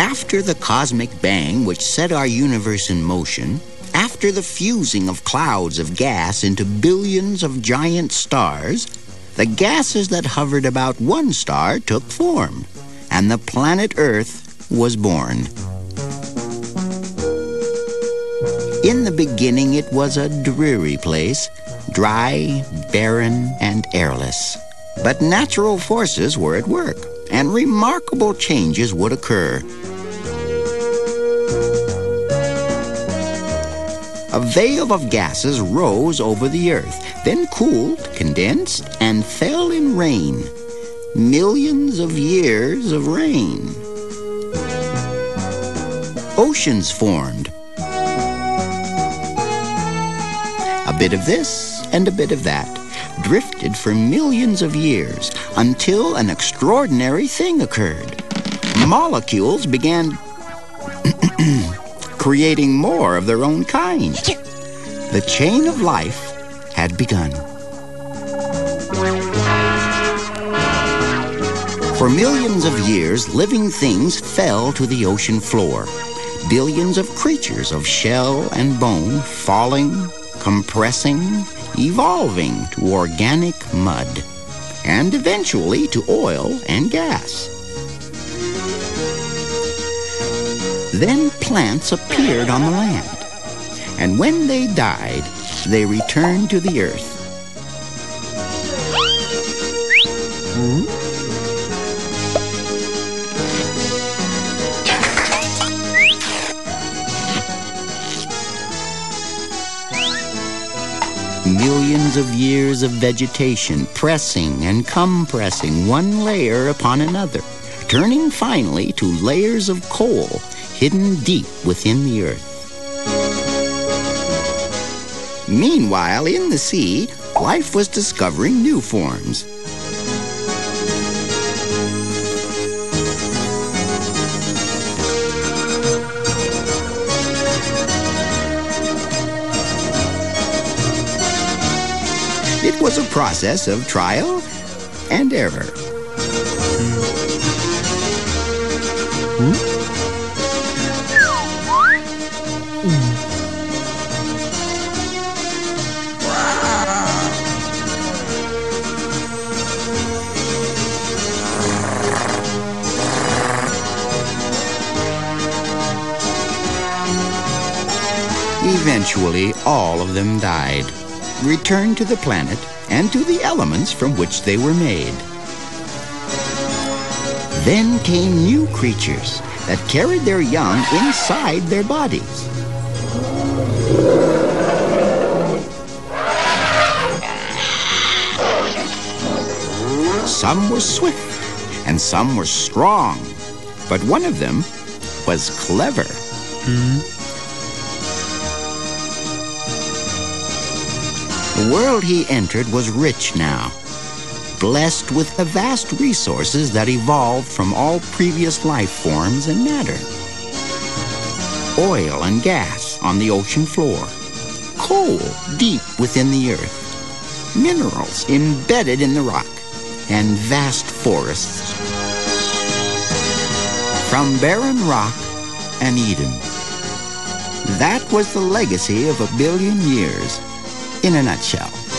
After the cosmic bang which set our universe in motion, after the fusing of clouds of gas into billions of giant stars, the gases that hovered about one star took form, and the planet Earth was born. In the beginning, it was a dreary place, dry, barren, and airless. But natural forces were at work, and remarkable changes would occur. A veil of gases rose over the earth, then cooled, condensed, and fell in rain. Millions of years of rain. Oceans formed. A bit of this and a bit of that drifted for millions of years until an extraordinary thing occurred. Molecules began creating more of their own kind. The chain of life had begun. For millions of years, living things fell to the ocean floor. Billions of creatures of shell and bone falling, compressing, evolving to organic mud, and eventually to oil and gas. Then plants appeared on the land. And when they died, they returned to the earth. Hmm? Millions of years of vegetation pressing and compressing one layer upon another, turning finally to layers of coal hidden deep within the earth. Meanwhile, in the sea, life was discovering new forms. It was a process of trial and error. Hmm? Eventually, all of them died, returned to the planet and to the elements from which they were made. Then came new creatures that carried their young inside their bodies. Some were swift and some were strong, but one of them was clever. Mm-hmm. The world he entered was rich now, blessed with the vast resources that evolved from all previous life forms and matter. Oil and gas on the ocean floor, coal deep within the earth, minerals embedded in the rock, and vast forests. From barren rock and Eden. That was the legacy of a billion years in a nutshell.